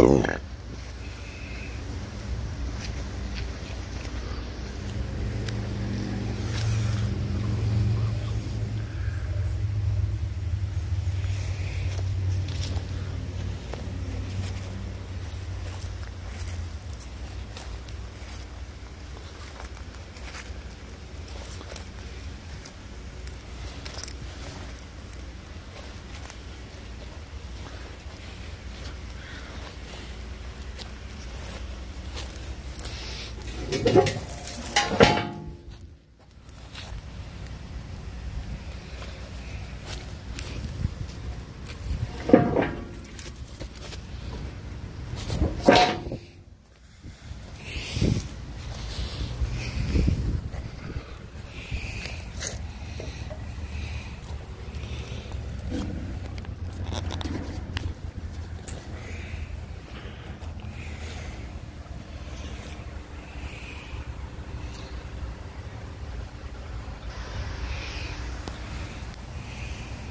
ähm,